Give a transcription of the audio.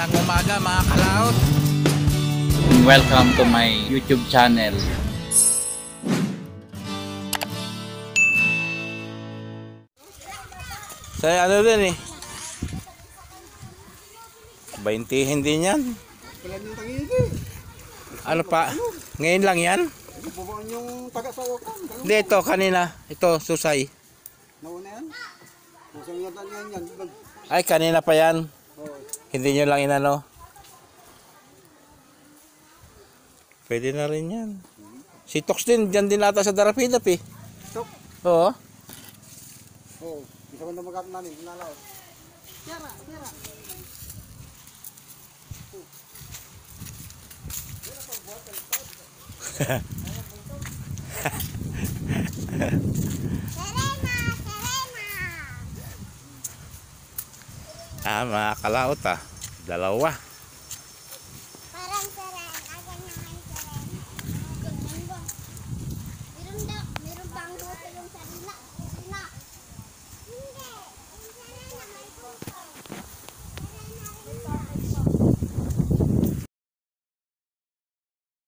Magandang umaga mga kalaot. Welcome to my YouTube channel. Sa ano din eh. 20 hindi yan. Ano pa? Ngayon lang yan? Yung taga sa wakan. Hindi, ito kanina. Ito, susay. Nauna yan? Ay, kanina pa yan. Oo. Hindi nyo lang inano. Pwede na rin yan. Si Tox din, dyan din ata sa Darapidap eh. Tok. Oo. Oo. Isa ko na magkakaroon namin. Nalaw. Ah, mga kalaot ah. Dalawa.